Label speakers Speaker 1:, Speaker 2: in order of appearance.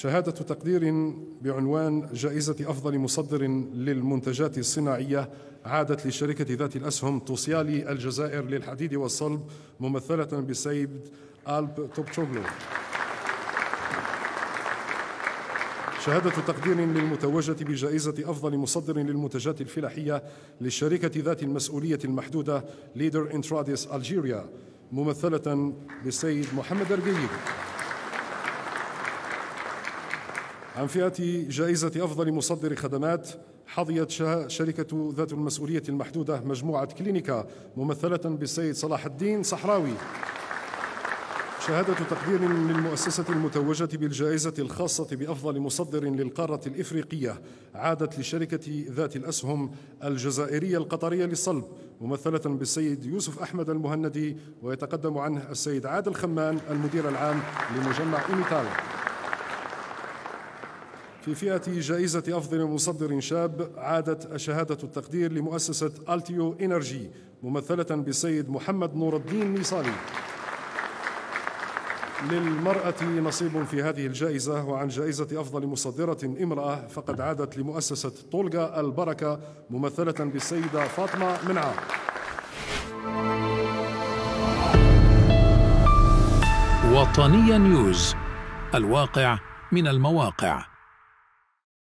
Speaker 1: شهادة تقدير بعنوان جائزة أفضل مصدر للمنتجات الصناعية عادت لشركة ذات الأسهم توسيالي الجزائر للحديد والصلب ممثلة بالسيد ألب توبتشوغلو. شهادة تقدير للمتوجة بجائزة أفضل مصدر للمنتجات الفلاحية للشركة ذات المسؤولية المحدودة ليدر انتراديس ألجيريا ممثلة بالسيد محمد الجيد عن فئة جائزة أفضل مصدر خدمات حظيت شركة ذات المسؤولية المحدودة مجموعة كلينيكا ممثلة بالسيد صلاح الدين صحراوي. شهادة تقدير للمؤسسة المتوجة بالجائزة الخاصة بأفضل مصدر للقارة الإفريقية عادت لشركة ذات الأسهم الجزائرية القطرية للصلب ممثلة بالسيد يوسف أحمد المهندي ويتقدم عنه السيد عادل خمان المدير العام لمجمع إيميتال. في فئة جائزة أفضل مصدر شاب عادت شهادة التقدير لمؤسسة ألتيو إنرجي ممثلة بالسيد محمد نور الدين نيصالي للمرأة نصيب في هذه الجائزة وعن جائزة أفضل مصدرة امرأة فقد عادت لمؤسسة طولغا البركة ممثلة بالسيدة فاطمة منعا
Speaker 2: وطنيا نيوز الواقع من المواقع.